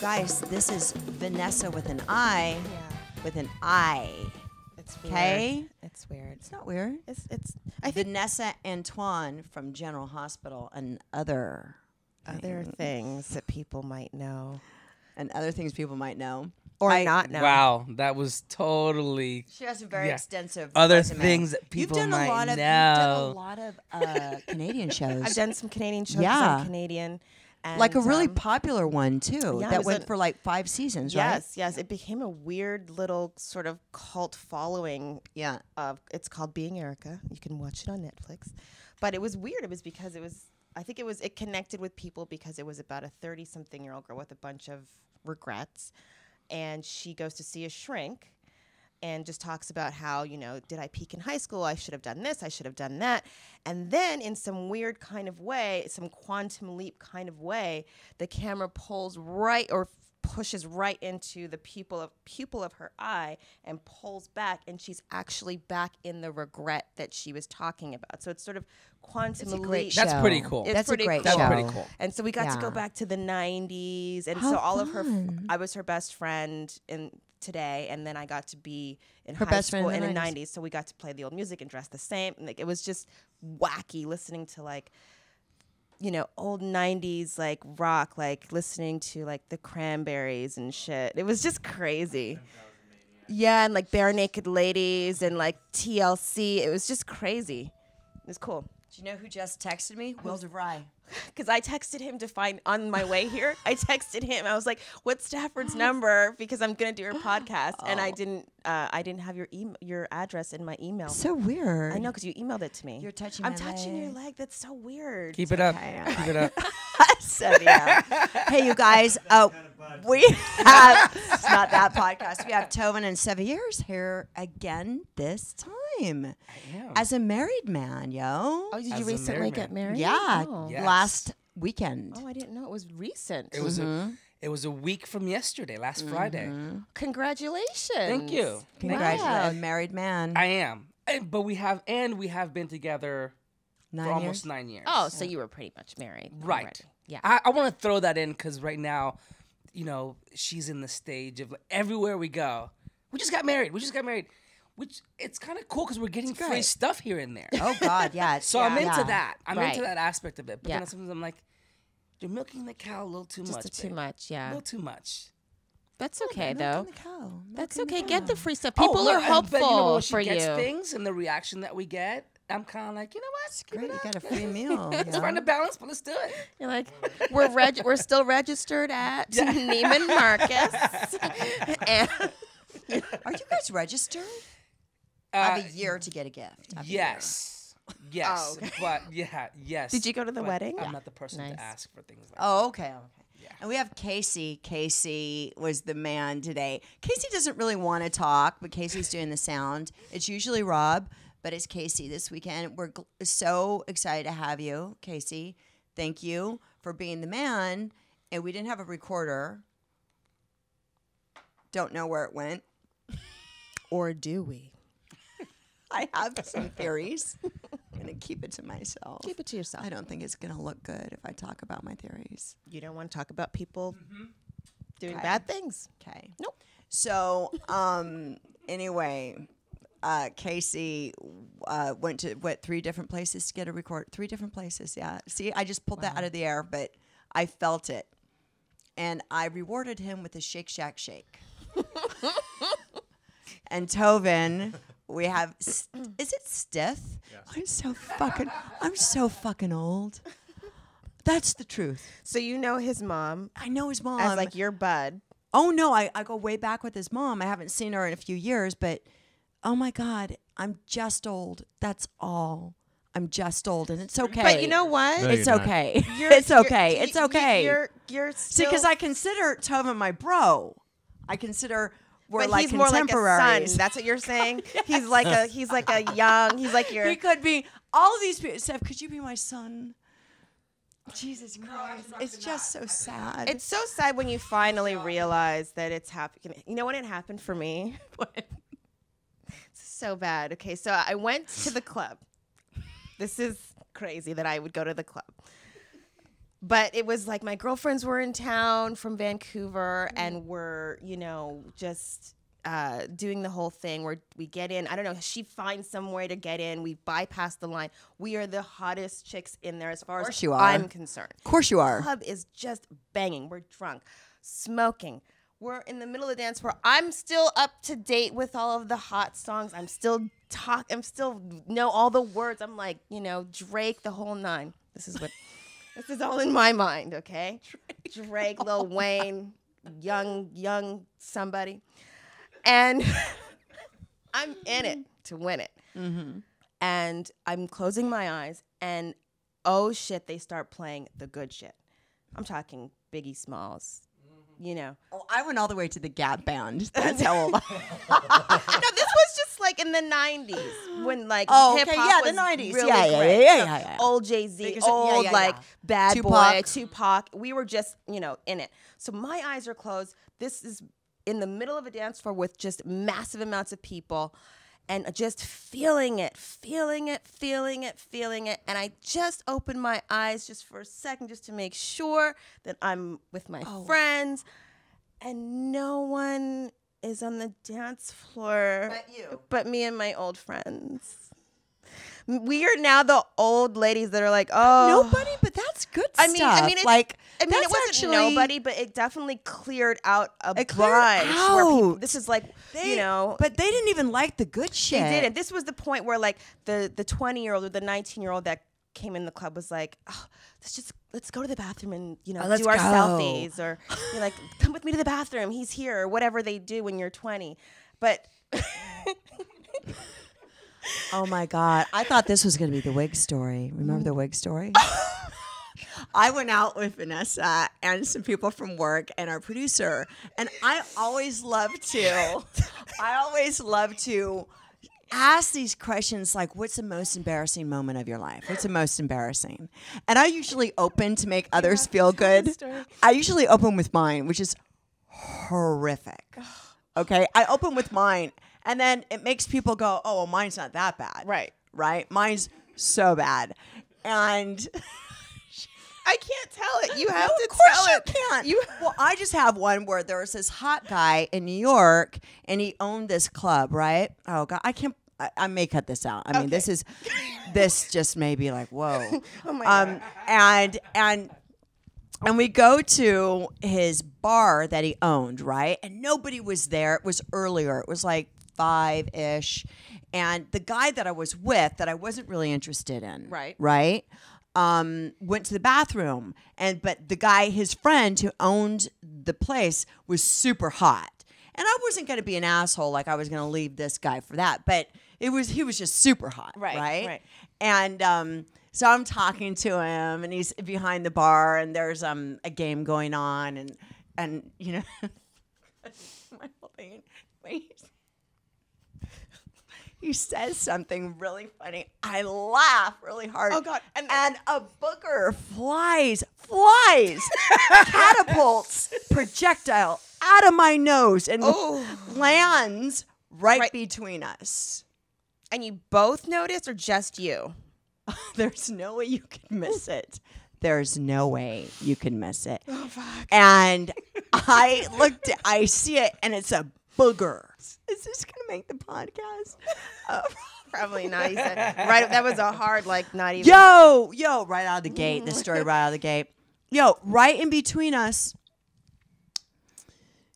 guys, this is Vinessa with an I, Yeah, with an I. it's weird. Okay? It's weird. It's not weird. It's it's. I think Vinessa Antoine from General Hospital and other other things that people might know and other things people might know. or I- not know. Wow, that was totally She has a very Yeah. extensive other resume. things that people You've done might a lot of know. you've done a lot of uh, Canadian shows. I've done some Canadian shows. Yeah. I'm Canadian. And, like a really um, popular one too yeah, that went an- for like five seasons, right? Yes, yes. It became a weird little sort of cult following Yeah. of it's called Being Erica. You can watch it on Netflix. But it was weird. It was because it was I think it was it connected with people because it was about a 30 something year old girl with a bunch of regrets and she goes to see a shrink and just talks about how, you know, did I peak in high school? I should have done this, I should have done that. And then in some weird kind of way, some quantum leap kind of way, the camera pulls right or pushes right into the pupil of pupil of her eye and pulls back and she's actually back in the regret that she was talking about. So it's sort of quantum It's a leap. show. That's pretty cool. It's That's pretty a great cool. That's show. pretty cool. And so we got to go back to the 90s. And How so all of her, fun. I was her best friend in today. And then I got to be in Her high school in in the the 90s. 90s. So we got to play the old music and dress the same. And like, it was just wacky listening to like, you know, old 90s like rock, like listening to like the cranberries and shit. It was just crazy. Yeah, and like Barenaked Ladies and like TLC. It was just crazy. It was cool. Do you know who just texted me? Will DeVry. because I texted him to find on my way here. I texted him. I was like, "What's Stafford's number?" Because I'm gonna do her podcast, and I didn't. Uh, I didn't have your email, your address in my email. So weird. I know because you emailed it to me. You're touching I'm my touching your leg. leg. That's so weird. Keep it up. okay. Keep it up. so, yeah. hey, you guys. Uh, we have it's not that podcast. We have Tovin and Seviers here again this time am. as a married man, yo. Oh, did As you a recently married get married? yeah, Oh. Yes. last weekend. Oh, I didn't know it was recent. It was a mm-hmm. it was a week from yesterday, last mm-hmm. Friday. Congratulations. Thank you. Congratulations, Wow. a married man. I am. And, but we have and we have been together Nine for years. almost nine years. Oh, so you were pretty much married. right. already. Yeah. I, I want to throw that in because right now, you know, she's in the stage of like, everywhere we go. We just got married. We just got married. Which it's kind of cool because we're getting free stuff here and there. Oh God, yeah. it's- So I'm yeah. into that. I'm Right. into that aspect of it. But Yeah. then sometimes I'm like, you're milking the cow a little too Just much. a too much, yeah. A little too much. That's okay Milking though. the cow, That's milking the okay. Get the free stuff. Oh, People Oh, are look, hopeful but you know, for gets you. things and the reaction that we get, I'm kind of like, you know what? It's Great, you got a free meal. Let's yeah. find a balance, but let's do it. You're like, we're reg- we're still registered at Neiman Marcus. and Are you guys registered? I Uh, have a year to get a gift. I have a year. yes. Yes. Oh, okay. But yeah, yes. Did you go to the but wedding? I'm Yeah. not the person Nice. to ask for things like Oh, okay, okay. And we have Casey. Casey was the man today. Casey doesn't really want to talk, but Casey's doing the sound. It's usually Rob, but it's Casey this weekend. We're gl- so excited to have you, Casey. Thank you for being the man. And we didn't have a recorder. Don't know where it went. or do we? I have some theories. I'm going to keep it to myself. Keep it to yourself. I don't think it's going to look good if I talk about my theories. You don't want to talk about people doing Okay. bad things. Okay. Nope. So, um, anyway, uh, Casey uh, went to what three different places to get a record. Three different places. Yeah. See, I just pulled that out of the air, but I felt it, and I rewarded him with a Shake Shack shake. and Tovin, we have. s- Is it Stith? I'm so fucking. I'm so fucking old. That's the truth. So you know his mom I know his mom. as like your bud. Oh no, I, I go way back with his mom. I haven't seen her in a few years, but oh my God, I'm just old. That's all. I'm just old, and it's okay. But you know what? No, it's you're okay. You're- it's you're- okay. it's okay. You're you're See, because I consider Tova my bro. I consider we're but like he's more like a son. That's what you're saying. He's like a he's like a young. He's like your. he could be all of these people. Steph, could you be my son? Jesus Christ, it's just so sad. It's so sad when you finally realize that it's happening. You know when it happened for me? It's so bad. Okay, so I went to the club. This is crazy that I would go to the club. But it was like my girlfriends were in town from Vancouver Mm. and we're, you know, just uh, doing the whole thing where we get in. I don't know. She finds some way to get in. We bypass the line. We are the hottest chicks in there as far as you are. I'm concerned. Of course you are. The Club is just banging. We're drunk, smoking. We're in the middle of the dance floor. I'm still up to date with all of the hot songs. I'm still talk. I'm still know all the words. I'm like, you know, Drake, the whole nine. This is what. This is all in my mind. Okay, Drake, Lil Wayne, young, young somebody, and I'm in it to win it. And I'm closing my eyes, and oh shit, they start playing the good shit. I'm talking Biggie Smalls, you know. Oh, I went all the way to the Gap Band. That's how old no, this was just like in the '90s when like Oh, okay, hip hop yeah, the was 90s. Really Yeah, yeah, yeah, So yeah, yeah. Old Jay Z, yeah, old yeah, like yeah. Bad Tupac. Boy, Tupac. We were just you know in it. So my eyes are closed. This is in the middle of a dance floor with just massive amounts of people. And just feeling it, feeling it, feeling it, feeling it. And I just opened my eyes just for a second just to make sure that I'm with my Oh. friends and no one is on the dance floor But you. but me and my old friends. We are now the old ladies that are like, oh, Nobody, but that's good I mean, stuff. I mean, like, I mean, it wasn't actually, nobody, but it definitely cleared out a bunch where people. This is like, They, you know, but they didn't even like the good shit. they didn't. This was the point where like the the twenty year old or the nineteen year old that came in the club was like, oh, let's just let's go to the bathroom and you know Oh, let's do our go. selfies or you're like come with me to the bathroom. He's here or whatever they do when you're twenty. But Oh my god! I thought this was going to be the wig story. Remember the wig story? I went out with Vinessa and some people from work and our producer, and I always love to. I always love to ask these questions like, "What's the most embarrassing moment of your life? What's the most embarrassing?" And I usually open to make others feel good. I usually open with mine, which is horrific. Okay, I open with mine, and then it makes people go, "Oh, well, mine's not that bad." Right. right. Mine's so bad, and I can't tell it. You have no, to of course tell you it. can't. You well, I just have one where there was this hot guy in New York, and he owned this club, right? Oh God, I can't. I, I may cut this out. I mean, this is, this just may be like, whoa. Oh my um, and and and we go to his bar that he owned, right? And nobody was there. It was earlier. It was like five ish, and the guy that I was with, that I wasn't really interested in, Right. right, um, went to the bathroom, and but the guy, his friend who owned the place, was super hot. And I wasn't going to be an asshole like I was going to leave this guy for that, but it was he was just super hot, Right, right? right. And um, so I'm talking to him, and he's behind the bar, and there's um a game going on, and and you know, my whole thing. Wait. He says something really funny. I laugh really hard. Oh, God. And, And- a booger flies, flies, catapults projectile out of my nose and Oh. lands right, Right. between us. and you both notice, or just you? There's no way you can miss it. There's no way you can miss it. Oh fuck! And I looked, I see it, and it's a booger. Is this gonna make the podcast? Uh, Probably not. He said, right. That was a hard, like, not even. yo, yo, right out of the gate. This story right out of the gate. Yo, right in between us.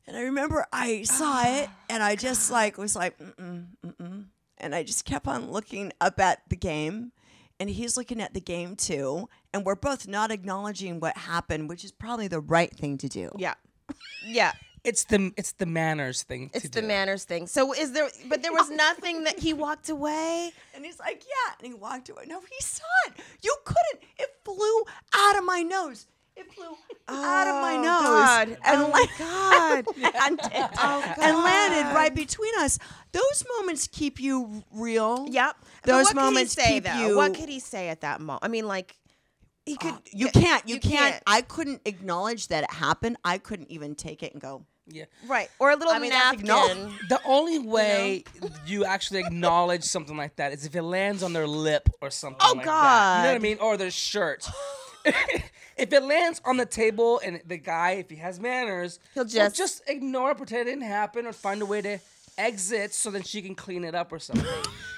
And I remember I saw it, and I just like was like, mm-mm, mm-mm. and I just kept on looking up at the game, and he's looking at the game too, and we're both not acknowledging what happened, which is probably the right thing to do. Yeah. Yeah. It's the it's the manners thing. It's to the do. manners thing. So is there? But there was nothing that he walked away. And he's like, yeah. And he walked away. No, he saw it. You couldn't. It flew out of my nose. It flew out of my Oh, nose. God. And Oh, la- God. landed, Oh, and landed right between us. Those moments keep you real. Yep. Those what moments could he say, keep though? you. What could he say at that moment? I mean, like, he uh, could. you can't. You, you can't. can't. I couldn't acknowledge that it happened. I couldn't even take it and go. Yeah. right. Or a little I mean, that's napkin. acknowledge- The only way you actually acknowledge something like that is if it lands on their lip or something Oh, like that. You know what I mean? Or their shirt. if it lands on the table and the guy, if he has manners, He'll will just- just ignore, it, pretend it didn't happen, or find a way to exit so then she can clean it up or something.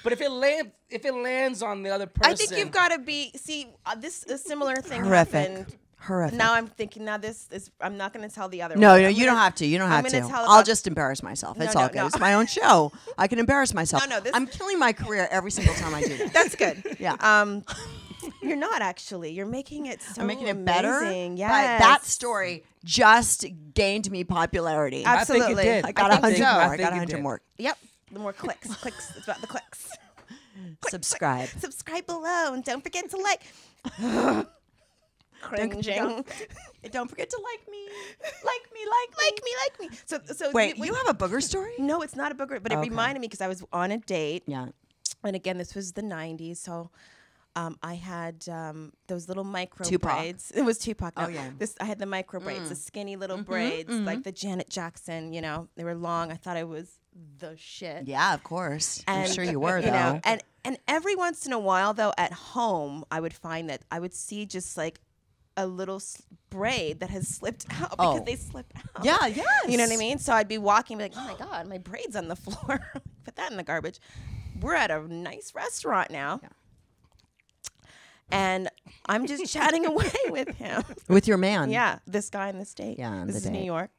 but if it land, if it lands on the other person, I think you've got to be. See, uh, this a similar thing Horrific. happened. Horrific. Now I'm thinking. Now this is. I'm not going to tell the other. No, one. no, I'm you gonna- don't have to. You don't I'm have to. gonna tell I'll just embarrass myself. It's No, all no, good. no. It's my own show. I can embarrass myself. No, no, this- I'm killing my career every single time I do this. That's good. Yeah. Um, you're not actually. You're making it so I'm making it better. amazing. But that story just gained me popularity. I think it Absolutely. did. I got I a think hundred so. more. I I got a hundred more. Yep. The more clicks, clicks. It's about the clicks. Subscribe. Subscribe below and don't forget to like. Cringing. don't- Don't forget to like me. Like me. Like me. like me, like me. So, so Wait, we- you have a booger story? No, it's not a booger, but it Okay. reminded me because I was on a date. Yeah. and again, this was the '90s, so um, I had um, those little micro Tupac. braids. It was Tupac. No, Oh, yeah. This I had the micro braids, the skinny little braids, like the Janet Jackson. You know, they were long. I thought I was the shit. Yeah, of course. I'm sure you were you though. know, and and every once in a while, though, at home, I would find that I would see just like a little s- braid that has slipped out because Oh. they slip out. yeah, yes. You know what I mean? So I'd be walking, be like, oh my God, my braid's on the floor. Put that in the garbage. We're at a nice restaurant now. And I'm just chatting away with him. With your man. Yeah, this guy in the state. Yeah, this is New. York.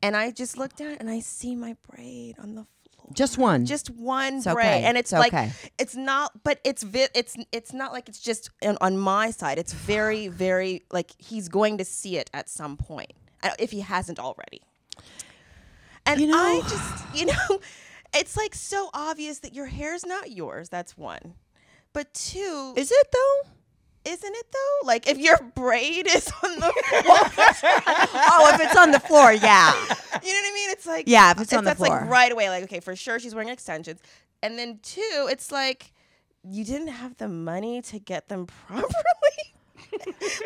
And I just look down and I see my braid on the floor. Just one. Just one It's braid, okay. and it's, It's like okay. it's not, but it's vi- it's it's not like it's just on, on my side. It's very very like he's going to see it at some point uh, if he hasn't already. And You I just you know, it's like so obvious that your hair's not yours. That's one, but two, Is it though? Isn't it though? Like if your braid is on the floor, oh, if it's on the floor, yeah. you know what I mean? It's like Yeah, if it's on the that's floor. like right away. Like okay, for sure she's wearing extensions, and then two, it's like you didn't have the money to get them properly.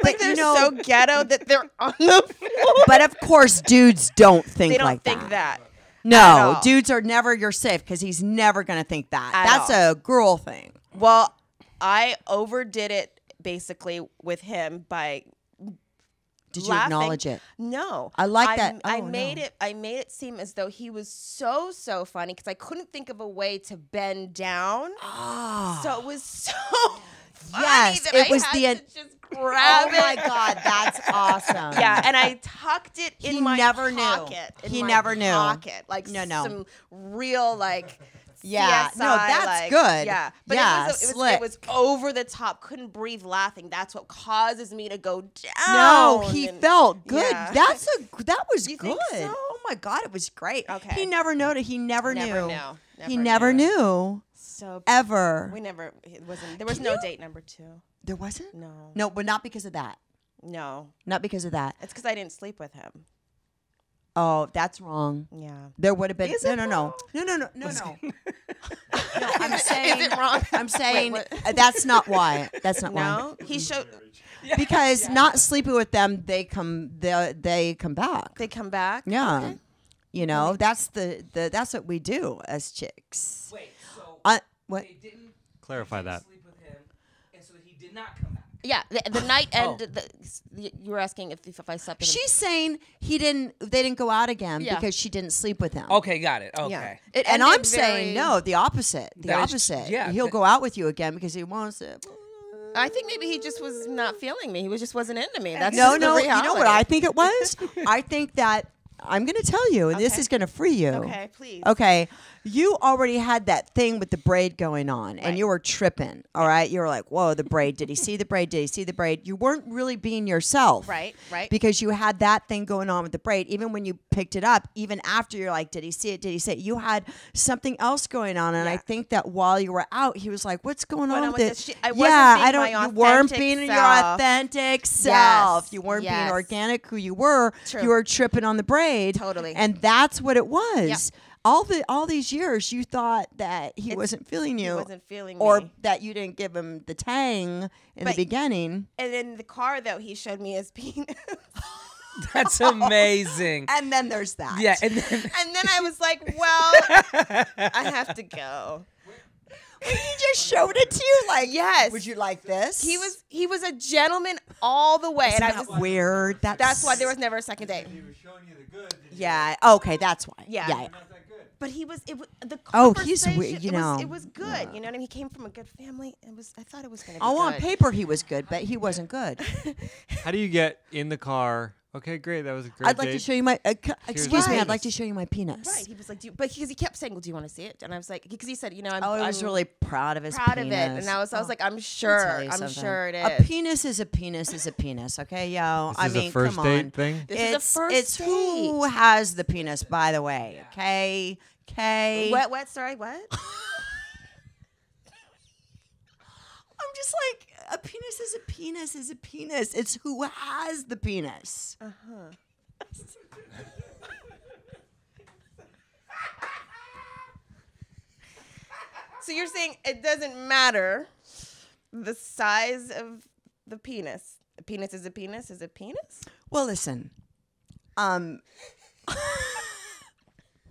like you they're know- so ghetto that they're on the floor. But of course, dudes don't think they don't like think that. that. No, dudes are never your safe because he's never gonna think that. At That's all. a girl thing. Well, I overdid it basically with him by Did you laughing. acknowledge it? No, I like I, that- I oh, made no. it. I made it seem as though he was so so funny because I couldn't think of a way to bend down. Ah. So it was so funny Yes, that it I was had the to en- just grab oh it. my god, that's awesome. Yeah, and I tucked it in my pocket. He my never knew. pocket. in He never knew. Pocket, like No, no. some real like. Yeah, no, that's like- good. Yeah, but Yeah, it, was, it, was, it was over the top. Couldn't breathe, laughing. That's what causes me to go down. No, he and- felt good. Yeah. That's a that was You good. so? Oh my god, it was great. Okay. He never noted. He never, Never knew. knew. he Never never knew. knew so ever. we never. It wasn't. There was Can no you- date number two. there wasn't. No, No, but not because of that. no. Not because of that. It's because I didn't sleep with him. Oh, that's wrong. Yeah. There would have been Is no, it no, no, wrong? no, no, no, no, no. no, I'm saying. Is it wrong? I'm saying what? uh, that's not why. That's not why. No, he showed. Because not sleeping with them, they come. They they come back. They come back. Yeah. Okay. You know, that's the, the that's what we do as chicks. Wait, so I, what? they didn't Clarify that. sleep with him, and so he did not come back. Yeah, the, the night Oh. ended. The, you were asking if, if I slept with him. She's saying he didn't. They didn't go out again Yeah. because she didn't sleep with him. Okay, got it. Okay. Yeah. It And I'm saying no, the opposite. The That is- opposite. yeah, He'll that- go out with you again because he wants it. I think maybe he just was not feeling me. He was just wasn't into me. That's no, just the no. You know what. I think it was? I think that I'm going to tell you, and this is going to free you. Okay, please. Okay. You already had that thing with the braid going on and you were tripping. All right. You were like, whoa, the braid. Did he see the braid? Did he see the braid? You weren't really being yourself. Right, right. Because you had that thing going on with the braid. Even when you picked it up, even after you're like, did he see it? Did he see it? You had something else going on. And I think that while you were out, he was like, what's going on with this shit. I wasn't yeah, being I don't, my you weren't being your authentic self. Yes, You weren't being organic who you were. True. You were tripping on the braid. Totally. And that's what it was. All the all these years, you thought that he It's- wasn't feeling you, He wasn't feeling or me. that you didn't give him the tang in the beginning. And in the car, though, he showed me his penis. That's amazing. And then there's that. yeah, and then and then I was like, well, I have to go. he just showed it to you like Yes. Would you like this? He was he was a gentleman all the way, Isn't and I that was. weird. That's, That's why there was never a second date. He was showing you the good. Yeah. Okay, that's why. Yeah. Yeah. But he was it was the Oh, he's conversation. weird, you it was, know. it was good. You know what I mean? He came from a good family. It was. I thought it was gonna be Oh, on paper he was good, but he wasn't good. How do you get in the car? Okay, great. That was a great I'd like to show you my. Uh, c- excuse me. I'd like to show you my penis. Right. He was like, do you, but because he kept saying, "Well, do you want to see it?" And I was like, because he said, you know, I'm, Oh, I was I'm really proud of his proud penis. of it, and I was, I was Oh, like, I'm sure, tell I'm something. sure it A penis is a penis is a penis. Okay, yo. This I is mean, a first come date on. thing. This is a it's first it's who has the penis, by the way. Okay. Okay. What? What? Sorry. What? I'm just like a penis is a penis is a penis. It's who has the penis. Uh huh. so you're saying it doesn't matter the size of the penis. A penis is a penis is a penis. Well, listen. Um.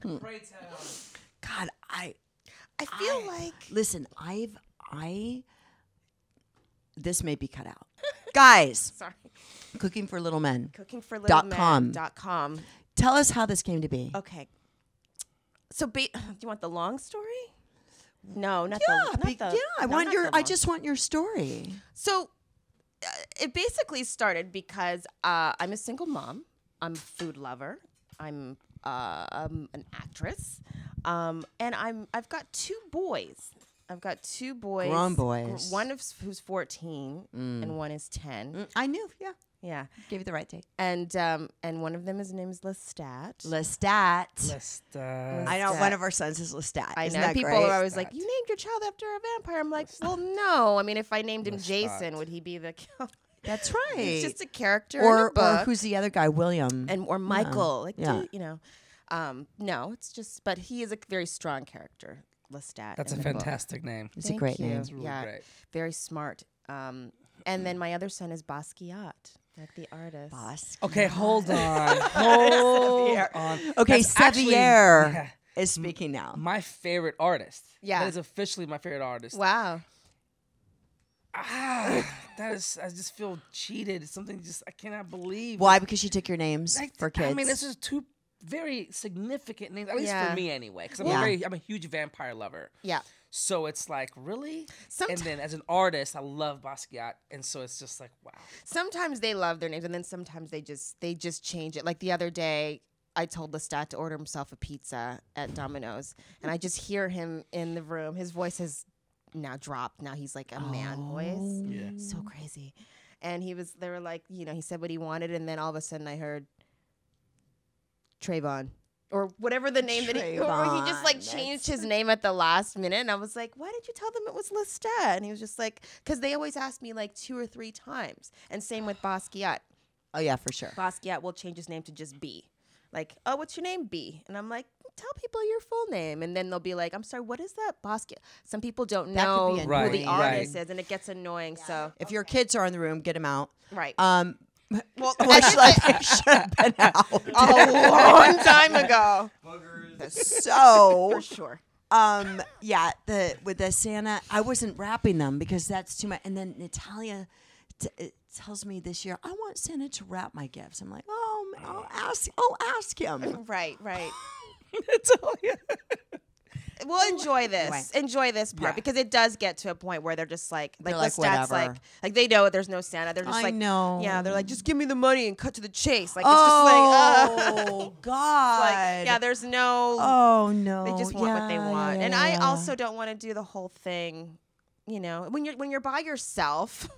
Pray tell. God, I I feel like listen. I've I. This may be cut out, guys. sorry. Cooking for Little Men. Cooking for Dot little com. Dot com. Tell us how this came to be. Okay. So, ba- do you want the long story? No, not Yeah, the. Not be- the yeah. I no, want not your. the I long just want your story. So uh, it basically started because uh, I'm a single mom. I'm a food lover. I'm, uh, I'm an actress, um, and I'm I've got two boys. I've got two boys. Grown gr- boys. One of who's 14 and one is 10. Mm, I knew. Yeah, Yeah, gave you the right date. and um, and one of them his name is Lestat. Lestat. Let's, I know Lestat. one of our sons is Lestat. I Isn't know that people great? are always like, "You named your child after a vampire." I'm like, "Well, no. I mean, if I named him Lestat. Jason, would he be the? That's right. It's just a character in a or or who's the other guy? William. and or Michael, like Yeah. dude, you know, um, no, it's just, but he is a very strong character, Lestat. That's a in book. fantastic name. it's a great you. name. It's really yeah, great. very smart. Um, and then my other son is Basquiat, like the artist. Boss. Okay, hold on. Hold on. Okay, That's Sevier yeah, is speaking now. my favorite artist. Yeah. That is officially my favorite artist. Wow. Ah, that is, I just feel cheated. It's something just, I cannot believe. Why? Because you took your names Like, for kids. I mean, this is two very significant names, at least Yeah. for me anyway. Because I'm, Yeah. a very, I'm a huge vampire lover. Yeah. So it's like, really? And then as an artist, I love Basquiat. And so it's just like, wow. Sometimes they love their names, and then sometimes they just they just change it. Like the other day, I told Lestat to order himself a pizza at Domino's, and I just hear him in the room. His voice has now dropped. Now he's like a man voice. Oh. Yeah. so crazy. And he was, they were like, you know, he said what he wanted, and then all of a sudden I heard Trayvon or whatever the name that he, or he just like changed that's- his name at the last minute, and I was like, why did you tell them it was Lestat? And he was just like, because they always ask me like two or three times, and same with Basquiat. oh yeah, for sure. Basquiat will change his name to just B. Like, oh, what's your name? B. And I'm like, tell people your full name. And then they'll be like, I'm sorry, what is that? Basquiat. Some people don't That could know be who Right, the right. artist is, and it gets annoying. So, If your kids are in the room, get them out. right. Um, well, which like they should have been out. a long time ago. Boogers. so For sure. um yeah the with the santa i wasn't wrapping them because that's too much and then natalia t- it tells me this year i want santa to wrap my gifts i'm like oh m- i'll ask i'll ask him Right, right. That's all, yeah. We'll enjoy this. Anyway. Enjoy this part Yeah. because it does get to a point where they're just like, like They're the like, stats, whatever. like, like they know there's no Santa. They're just I like, know. yeah, they're like, just give me the money and cut to the chase. Like, it's just like, uh, oh god like, yeah, there's no. oh no They just want what they Yeah, want, yeah, and I yeah. also don't want to do the whole thing. You know, when you're when you're by yourself,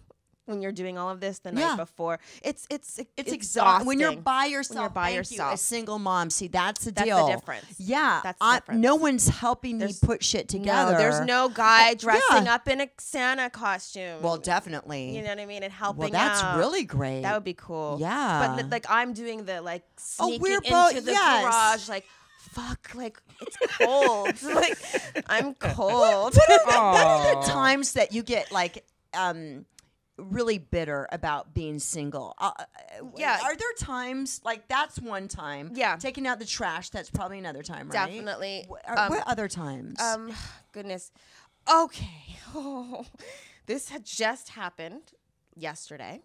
when you're doing all of this the Yeah. night before, it's it's it's exhausting exhausting when you're by yourself. by thank you, yourself. a single mom. See, that's the That's the deal. difference. Yeah, That's the I- difference. no one's helping There's- me put shit together. No, there's no guy dressing yeah. up in a Santa costume. Well, definitely. you know what I mean, and helping well, that's out. really great. That would be cool. Yeah. But li- like I'm doing the like Oh, sneaking we're into both- the yes. garage, like fuck, like it's cold. like I'm cold. what are Aw. the times that you get like um really bitter about being single uh, uh, Yeah. are there times like that's one time Yeah. taking out the trash that's probably another time right Definitely. Wh- are- Um, what other times um, goodness. Okay. Oh, this had just happened yesterday.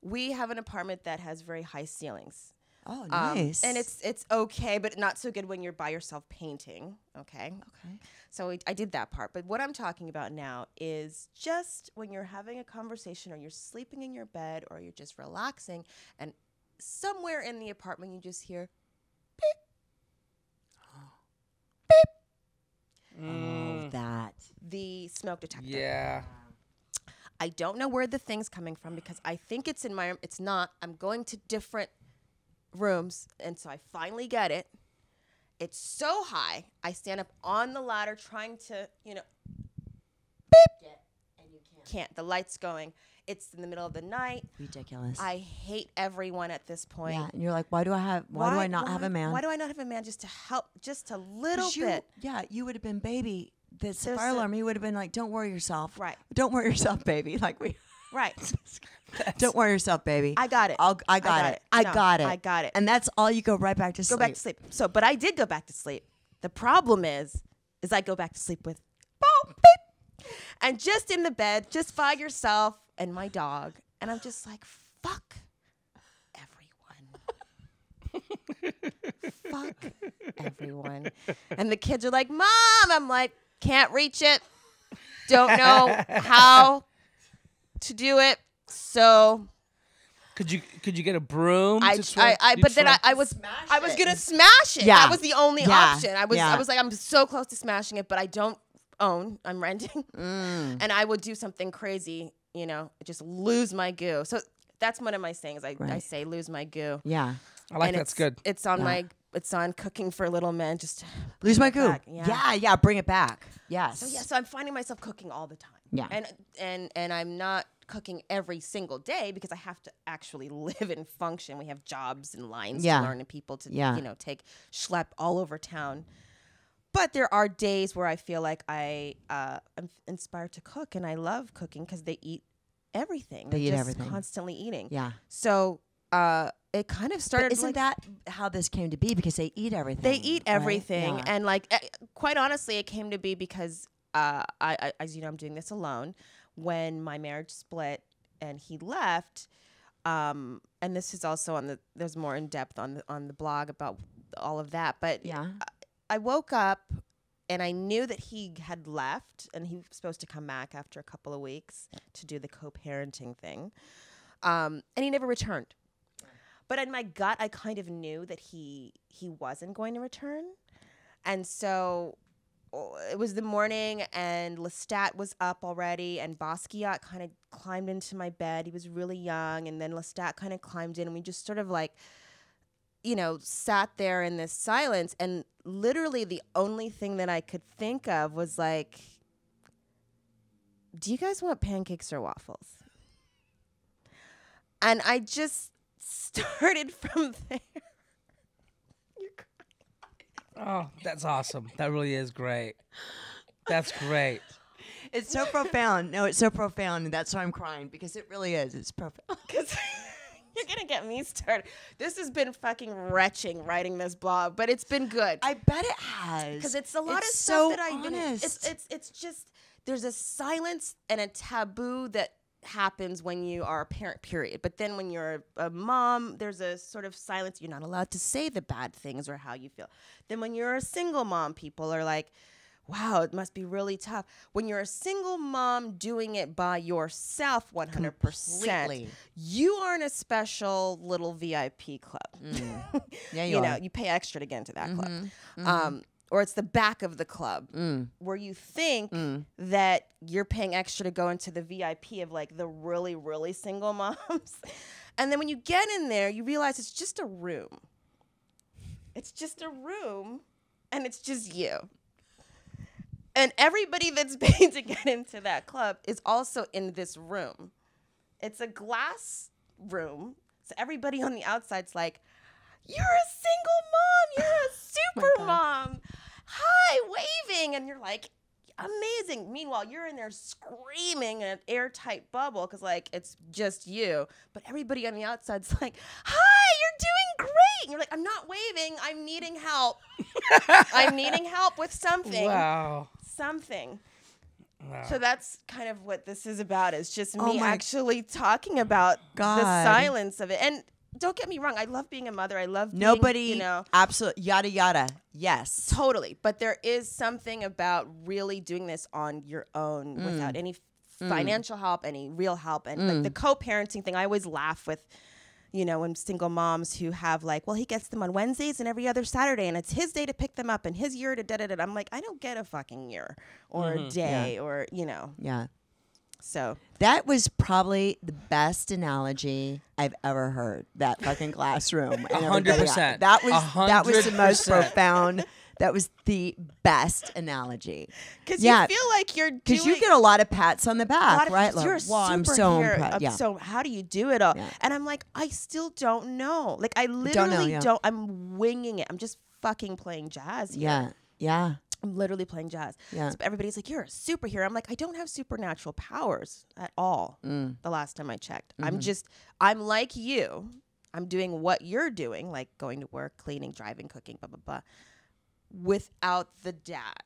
We have an apartment that has very high ceilings. Oh, Um, nice. and it's it's okay, but not so good when you're by yourself painting. Okay. okay. So I, I did that part. But what I'm talking about now is just when you're having a conversation or you're sleeping in your bed or you're just relaxing and somewhere in the apartment you just hear Oh, Beep. Oh, that. the smoke detector. Yeah. I don't know where the thing's coming from because I think it's in my room. it's not. I'm going to different rooms and so I finally get it. It's so high. I stand up on the ladder trying to, you know, And you can't. can't. The light's going. It's in the middle of the night. Ridiculous. I hate everyone at this point. yeah, and you're like, why do I have? Why, do I not have a man? Why do I not have a man just to help, just a little you- bit? Yeah, you would have been baby. This There's fire a- alarm. He would have been like, "Don't worry yourself. Right. Don't worry yourself, baby. Like we. Right. Don't worry yourself, baby. I got it. I'll, I got, it. I No, got it. I got it. And that's all. You go right back to sleep. go back to sleep. So, but I did go back to sleep. The problem is, is I go back to sleep with, boom, beep, and just in the bed, just by yourself and my dog, and I'm just like, fuck everyone. fuck everyone. And the kids are like, Mom, I'm like, can't reach it. Don't know how to do it. So Could you could you get a broom? I, to try- I, I but then I, I was Smash I was gonna smash it. Yeah. That was the only Yeah. option. I was Yeah. I was like I'm so close to smashing it, but I don't own. I'm renting, Mm. and I would do something crazy. You know, just lose my goo. So that's one of my sayings. I, I say lose my goo. Yeah. I like and that's it's, good. It's on Yeah. my. It's on cooking for little men. Just Lose my goo. Yeah. Yeah. yeah. Bring it back. Yes. So yeah, so I'm finding myself cooking all the time. Yeah. And and and I'm not cooking every single day because I have to actually live and function. We have jobs and lines Yeah. to learn and people to Yeah. you know take schlep all over town. But there are days where I feel like I uh, I'm inspired to cook and I love cooking because they eat everything. They They're eat just everything. Constantly eating. Yeah. So uh, it kind of started. But isn't like- that how this came to be? Because they eat everything. they eat right? everything Yeah. and like eh, quite honestly it came to be because uh, I, I as you know i'm doing this alone when my marriage split and he left um, and this is also on the there's more in depth on the on the blog about all of that but yeah. i woke up and i knew that he had left and he was supposed to come back after a couple of weeks to do the co-parenting thing um, and he never returned but in my gut i kind of knew that he he wasn't going to return and so it was the morning and lestat was up already and basquiat kind of climbed into my bed. He was really young and then lestat kind of climbed in and we just sort of like you know sat there in this silence and literally the only thing that i could think of was like do you guys want pancakes or waffles? And i just started from there Oh, that's awesome. That really is great. That's great. It's so profound. No, it's so profound, and that's why I'm crying because it really is. It's profound. because you're gonna get me started. This has been fucking retching writing this blog, but it's been good I bet it has. because it's a lot It's of so stuff that I didn't. It's it's it's just there's a silence and a taboo that happens when you are a parent period. But then when you're a, a mom there's a sort of silence. You're not allowed to say the bad things or how you feel. Then when you're a single mom people are like wow it must be really tough. When you're a single mom doing it by yourself 100% Completely. you are in a special little vip club. Yeah, you, you know you pay extra to get into that club. Mm-hmm. um, or it's the back of the club Mm. where you think that you're paying extra to go into the vip of like the really really single moms. And then when you get in there you realize it's just a room. It's just a room and it's just you. And everybody that's paid to get into that club is also in this room. It's a glass room so everybody on the outside's like you're a single mom. You're a super mom hi waving and you're like amazing. Meanwhile you're in there screaming in an airtight bubble because like it's just you but everybody on the outside's like hi you're doing great. And you're like i'm not waving. I'm needing help. I'm needing help with something. Wow. something. So that's kind of what this is about. Is just Oh me actually talking about the silence of it. And don't get me wrong, I love being a mother. I love being, Nobody, you know, absolutely yada yada. Yes. totally. But there is something about really doing this on your own Mm. without any f- financial help, any real help, and Mm. like the co-parenting thing. I always laugh with. You know, when single moms who have like, well, he gets them on Wednesdays and every other Saturday, and it's his day to pick them up and his year to da da da. I'm like, I don't get a fucking year or a day or you know. Yeah. So That was probably the best analogy I've ever heard. That fucking classroom. and 100%. That was that was the most profound. That was the best analogy. Because Yeah. you feel like you're Because doing you get a lot of pats on the a back, lot of right? you're a Like, well, I'm so impressed. I'm Yeah. So how do you do it all? Yeah. And I'm like, I still don't know. Like I know, literally yeah. don't. I'm winging it. I'm just fucking playing jazz. Here. yeah. Yeah. I'm literally playing jazz. Yeah. So everybody's like, you're a superhero. I'm like, I don't have supernatural powers at all. Mm. The last time I checked, Mm-hmm. I'm just, I'm like you. I'm doing what you're doing, like going to work, cleaning, driving, cooking, blah blah blah, without the dad.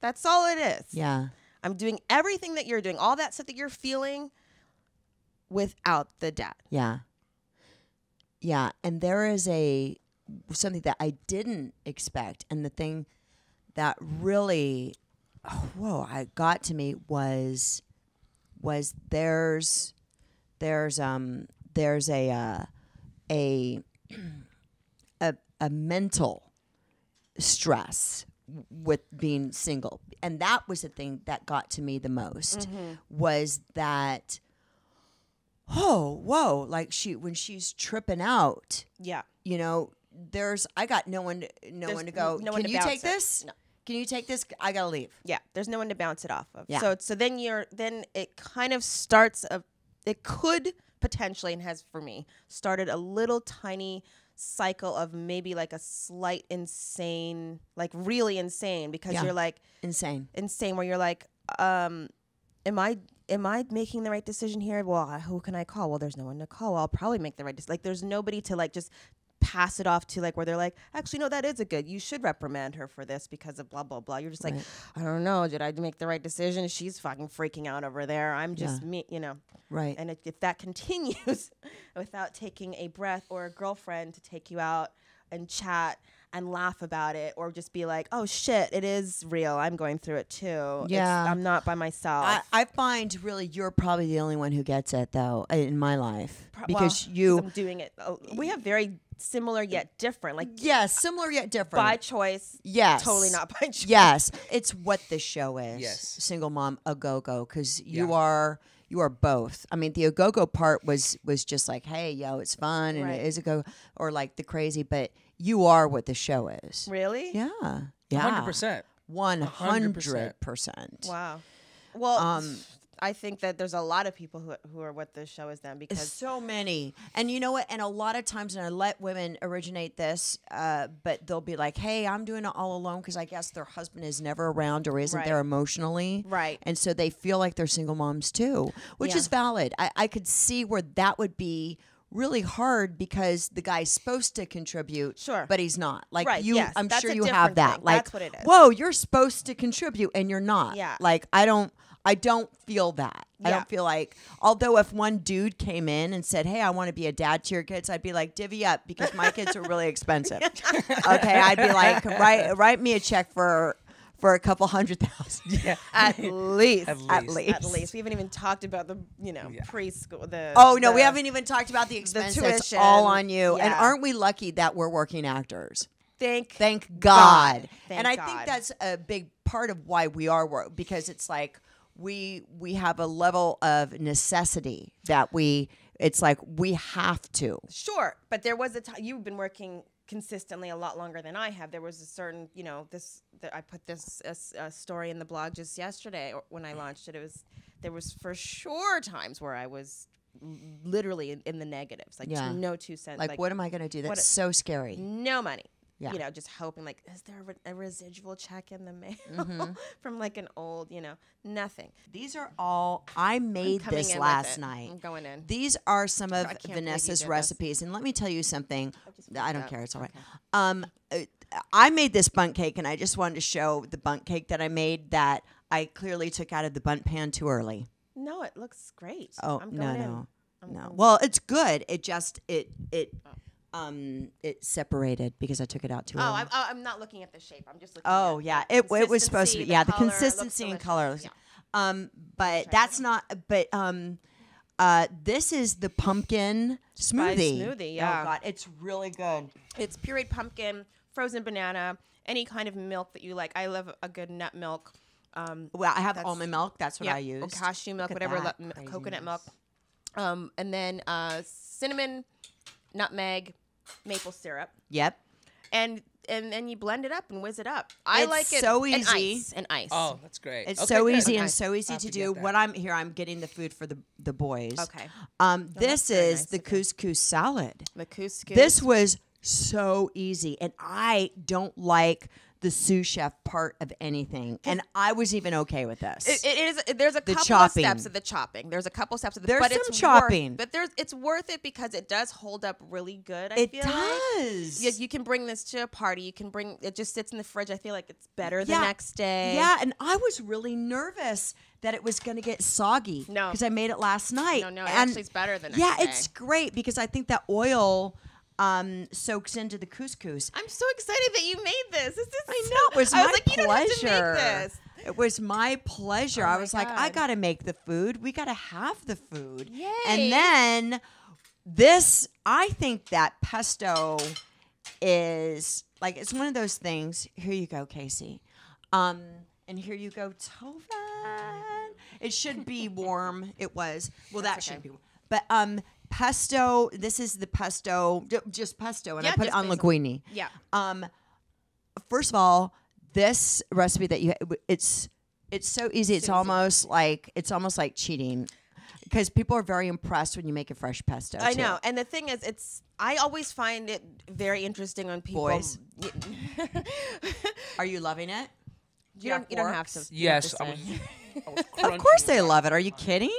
That's all it is. Yeah. I'm doing everything that you're doing, all that stuff that you're feeling without the dad. Yeah. Yeah. And there is a something that I didn't expect. And the thing that really oh, whoa, I got to me was was there's there's um there's a uh, a a a mental stress with being single and that was the thing that got to me the most was that oh whoa like she when she's tripping out Yeah. you know there's i got no one no There's one to go no one can to you take it. this No. can you take this i gotta leave Yeah. There's no one to bounce it off of. Yeah. So so then you're then it kind of starts a it could potentially and has for me started a little tiny cycle of maybe like a slight insane like really insane because Yeah. you're like insane insane where you're like um am i am i making the right decision here well who can i call well there's no one to call i'll probably make the right decision like there's nobody to like just pass it off to like where they're like actually no that is a good you should reprimand her for this because of blah blah blah you're just like i don't know did i make the right decision she's fucking freaking out over there i'm just Yeah. me you know right and if, if that continues without taking a breath or a girlfriend to take you out and chat and laugh about it or just be like, oh shit, it is real. I'm going through it too. It's- Yeah. I'm not by myself. I, I find really you're probably the only one who gets it though in my life Pro- well, you I'm doing it. oh, we have very similar yet different, like yes similar yet different by choice. yes Totally not by choice. yes it's what the show is Yes. single mom a go-go because you Yeah. are you are both i mean the a go-go part was was just like hey yo it's fun and Right. it is a go or like the crazy but you are what the show is Really? yeah yeah Hundred percent. 100 percent Wow. Well, Um, I think that there's a lot of people who who are what this show is then because so many and you know what and a lot of times and i let women originate this uh, but they'll be like hey i'm doing it all alone because i guess their husband is never around or isn't there emotionally Right. and so they feel like they're single moms too which Yeah. is valid I, I could see where that would be really hard because the guy's supposed to contribute Sure. but he's not like Right, you yes, i'm that's sure you have that thing. like That's what it is. whoa you're supposed to contribute and you're not Yeah. like i don't I don't feel that. I don't feel like, although if one dude came in and said, Hey, I want to be a dad to your kids, I'd be like, divvy up because my kids are really expensive. okay. I'd be like, write, write me a check for, for a couple hundred thousand. Yeah. at least, At At least. least. at least we haven't even talked about the you know preschool the Oh, no, we haven't even talked about the expense. That's tuition. all on you. And aren't we lucky that we're working actors? thank Thank God. God. and I Thank think that's a big part of why we are work because it's like we we have a level of necessity that we it's like we have to. Sure, but there was a time you've been working consistently a lot longer than I have. There was a certain, you know, this. The, I put this s- uh, story in the blog just yesterday or when I launched it. It was there was for sure times where I was literally in, in the negatives, like Yeah. no two cents, Like, what am I going to do? That's so scary. no money. Yeah. You know, just hoping like, is there a, re- a residual check in the mail Mm-hmm. from like an old, you know, nothing. These are all I made this last night. I'm going in. These are some of I can't believe you Vinessa's did this. recipes, and let me tell you something. just I don't out. care; it's all right. Okay. Um, uh, I made this Bundt cake, and I just wanted to show the Bundt cake that I made that I clearly took out of the Bundt pan too early. No, it looks great. Oh I'm no no no. Well, it's good. It just it it um it separated because I took it out too Oh, early. I'm, oh, I'm not looking at the shape. I'm just looking. Oh yeah, it it was supposed to be yeah the consistency and color. Yeah. Um, but that's not. But um, uh, this is the pumpkin Spice smoothie. smoothie, yeah. Oh god, it's really good. It's pureed pumpkin, frozen banana, any kind of milk that you like. I love a good nut milk. Um, Well, I have almond milk. That's what yeah, I use. Or cashew milk, whatever, that coconut milk. Um, and then uh, cinnamon, nutmeg, maple syrup, Yep. and and then you blend it up and whiz it up. I It's like it so and easy. ice and ice. Oh, that's great. It's Okay, so good. easy Okay. and so easy I'll to have to do. get When that. I'm here, I'm getting the food for the the boys. Okay. Um, that's this is nice, the okay. couscous salad. the couscous. This was so easy, and I don't like the sous chef part of anything, and I was even okay with this. It, it is. There's a The couple chopping. of steps of the chopping. There's a couple steps of the. There's but some it's chopping. Worth, but there's it's worth it because it does hold up really good. I it feel like. does. Yeah, you can bring this to a party. You can bring it. Just sits in the fridge. I feel like it's better the next day. Yeah, and I was really nervous that it was going to get soggy. No. because I made it last night. No, no, it and actually is better the next Yeah, day. it's great because I think that oil um, soaks into the couscous. I'm so excited that you made this. This is. I so- know it was I my was like, you don't have to pleasure. make this. It was my pleasure. Oh I my was like, I got to make the food. We got to have the food. Yay. And then this, I think that pesto is like it's one of those things. Here you go, Casey. Um, and here you go, Tobin. It should be warm. It was. Well, that okay. should be. warm. But um, pesto. This is the pesto, just pesto, and Yeah, I put it on basil. linguine. Yeah. Um, first of all, this recipe that you it's it's so easy. It's easy. almost like it's almost like cheating because people are very impressed when you make a fresh pesto. I too. know. And the thing is, it's. I always find it very interesting on people. Boys. Are you loving it? you don't. You don't have to. you don't have Yes, to I was, say. I Of course they love it. Are you kidding?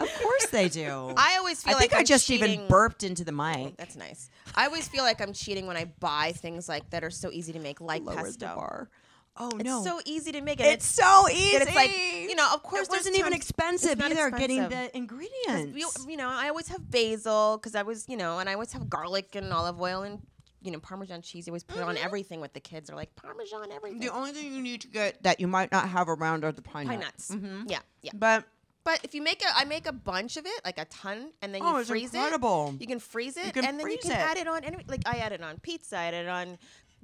of course they do. I always feel I think like I I'm just cheating. even burped into the mic. Oh, that's nice. I always feel like I'm cheating when I buy things like that are so easy to make, like Lowered pesto. the bar. Oh It's no, so easy to make, and it's so easy. and it's like you know, of course, it there's wasn't even expensive it's not either. Getting expensive. the ingredients. You, you know, I always have basil because I was, you know, and I always have garlic and olive oil and you know Parmesan cheese. I always put it on everything with the kids. They're like Parmesan everything. the only thing you need to get that you might not have around are the pine, Pine nuts. nuts. Yeah, yeah. But But if you make a, I make a bunch of it, like a ton, and then you Oh, it's freeze incredible. it. You can freeze it, can and then you freeze can it. add it on. Any, like I add it on pizza. I add it on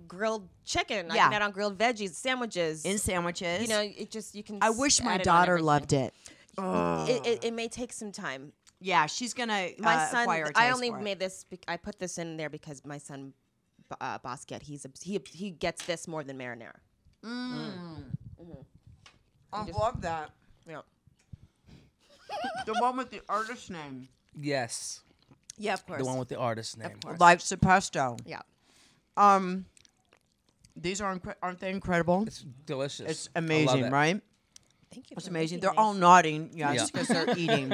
grilled chicken. I Yeah. can add on grilled veggies, sandwiches. in sandwiches, you know, it just you can. I wish my it daughter loved it. It, it. It may take some time. Yeah, she's gonna My uh, son, acquire a I taste only for it. made this. bec- I put this in there because my son, uh, Basquiat, he's obs- he he gets this more than marinara. I love that. Yeah. The one with the artist name. Yes, Yeah, of course. the one with the artist name. course. Life's a pesto. yeah. Um, these are incre- aren't they incredible? It's delicious. It's I love amazing, it. right? Thank you. It's amazing. They're these. all nodding, yes, Yeah. because they're eating.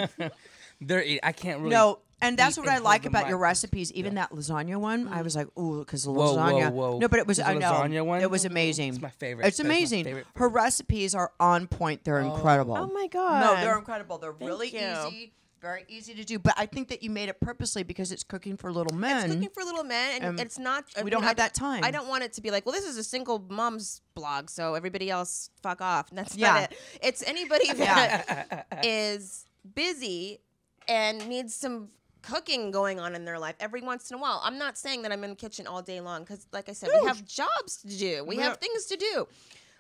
They're. eating. I can't really. no, and that's what and I like about your recipes. Even that lasagna one, I was like, ooh, because the Whoa, whoa, lasagna. whoa. No, but it was The I know lasagna one? it was amazing. It's my favorite. It's That's my amazing. favorite Her recipes are on point. They're incredible. Oh my god. No, they're incredible. They're really you. easy, very easy to do. But I think that you made it purposely because it's cooking for little men. It's cooking for little men, and Um, it's not. We don't mean, have I- that time. I don't want it to be like, well, this is a single mom's blog, so everybody else fuck off. And that's Yeah. not it. It's anybody that is busy and needs some cooking going on in their life every once in a while. I'm not saying that I'm in the kitchen all day long because, like I said, we have jobs to do. We Yeah. have things to do.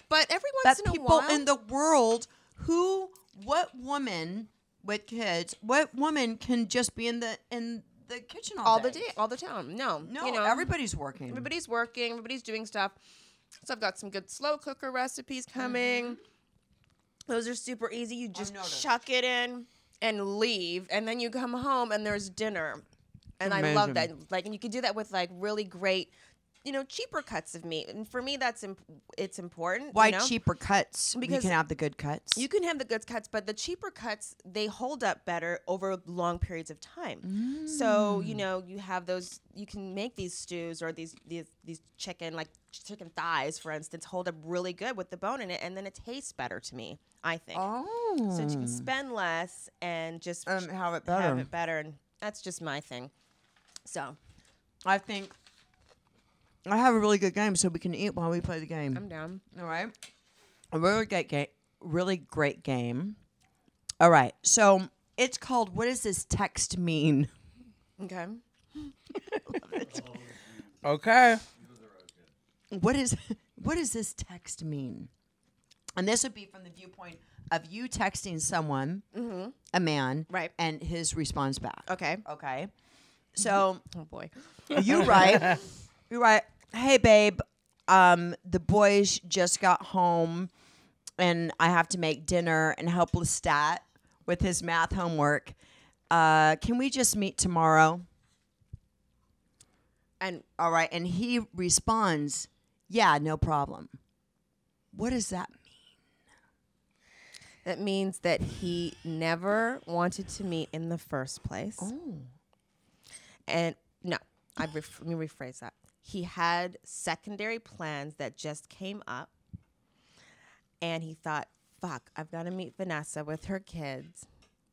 But every once in a while, people in the world who, what woman with kids, what woman can just be in the in the kitchen all, all the day, all the time. No, No, you know, everybody's working. Everybody's working. Everybody's doing stuff. So I've got some good slow cooker recipes coming. Mm-hmm. Those are super easy. You just chuck it in and leave, and then you come home and there's dinner. And I love that. Like, and you can do that with like really great you know cheaper cuts of meat, and for me that's imp- it's important. Why you know? cheaper cuts? Because you can have the good cuts. You can have the good cuts, but the cheaper cuts they hold up better over long periods of time. So Mm. you know you have those. You can make these stews or these these these chicken like chicken thighs, for instance, hold up really good with the bone in it, and then it tastes better to me. I think. oh, So you can spend less and just Um, have it better have it better, and that's just my thing. So I think I have a really good game, so we can eat while we play the game. I'm down. All right. A really great game. Really great game. All right. So it's called What Does This Text Mean? Okay. Okay. What is what does this text mean? And this would be from the viewpoint of you texting someone, mm-hmm. a man, Right. and his response back. Okay. Okay. Mm-hmm. So Oh boy. you write, you write, hey babe, um, the boys just got home, and I have to make dinner and help Lestat with his math homework. Uh, can we just meet tomorrow? And All right, and he responds, yeah, no problem. What does that mean? that means that he never wanted to meet in the first place. Oh. And no, I ref- let me rephrase that. He had secondary plans that just came up, and he thought, "Fuck, I've got to meet Vinessa with her kids,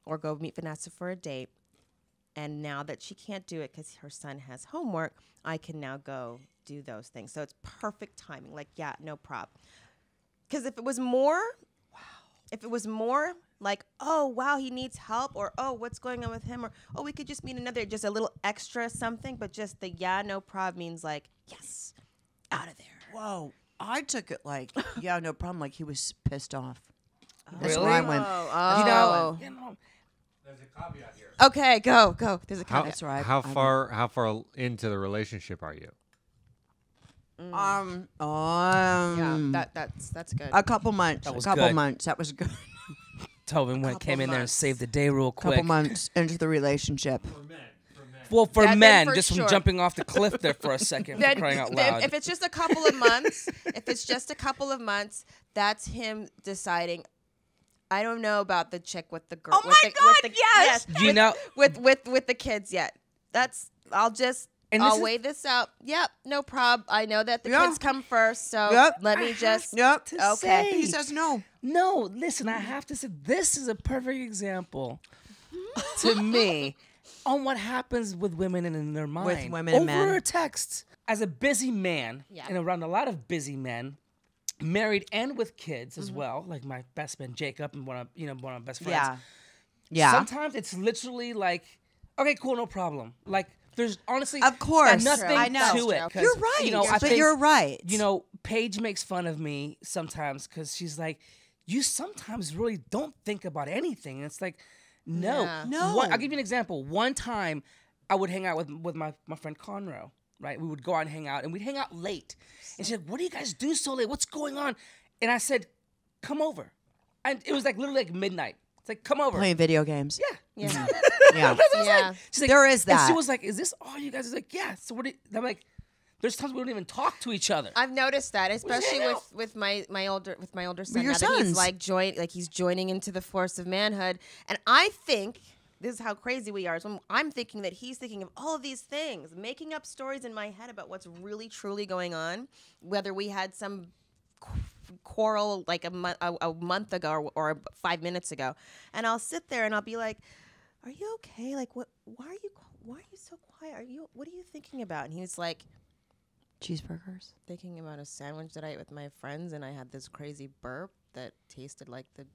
or go meet Vinessa for a date." And now that she can't do it because her son has homework, I can now go do those things. So it's perfect timing. Like, yeah, no prob. Because if it was more, if it was more like, oh wow, he needs help, or oh, what's going on with him, or oh, we could just meet another, just a little extra something, but just the yeah, no prob means like, yes, out of there. Whoa. I took it like, yeah, no problem. Like he was pissed off. That's Really? where I went. Oh, You know, you know, Okay, go, go. There's a How, caveat. right. how I went- far how far into the relationship are you? Um, um, Yeah, that that's that's good. a couple months. That was a couple good. months. That was good. Tobin went Couple came in there and saved the day real quick. couple months into the relationship. Well, for That- men, for just sure. from jumping off the cliff there for a second, for Then- crying out loud. if it's just a couple of months, if it's just a couple of months, that's him deciding. I don't know about the chick with the girl. Oh with my the, God, with the, yes! Do you know? with with with the kids yet. That's I'll just And I'll this is- weigh this out. Yep, no prob. I know that the Yeah. kids come first, so Yep. let me just Yep. to Okay. say. He says no. No, listen, I have to say this is a perfect example to me on what happens with women and in their mind with women over and men. a text. As a busy man Yeah. and around a lot of busy men, married and with kids Mm-hmm. as well, like my best friend Jacob and one of you know one of my best friends. Yeah. Yeah. Sometimes it's literally like, okay, cool, no problem. Like there's honestly Of course. nothing I know. to it. You're right. You know, I but think, you're right. you know, Paige makes fun of me sometimes because she's like, "You sometimes really don't think about anything." And it's like, no, Yeah. No. One, I'll give you an example. One time, I would hang out with with my my friend Conroe. Right, we would go out and hang out, and we'd hang out late. And she said, "What do you guys do so late? What's going on?" And I said, "Come over." And it was like literally like midnight. It's like, "Come over." playing video games. Yeah. Yeah. Mm-hmm. Yeah. yeah. She's like, There is And she was like, "Is this all you guys?" I was like, "Yeah." So what? Do you, I'm like, "There's times we don't even talk to each other." I've noticed that, especially with, with my, my older with my older son. your now that he's sons. like join like he's joining into the force of manhood, and I think this is how crazy we are. is when I'm thinking that he's thinking of all of these things, making up stories in my head about what's really truly going on. Whether we had some qu- quarrel like a, mo- a, a month ago or, or five minutes ago, and I'll sit there and I'll be like, "Are you okay? Like what? Why are you? Why are you so quiet? Are you? What are you thinking about?" And he was like Cheeseburgers. thinking about a sandwich that I ate with my friends, and I had this crazy burp that tasted like the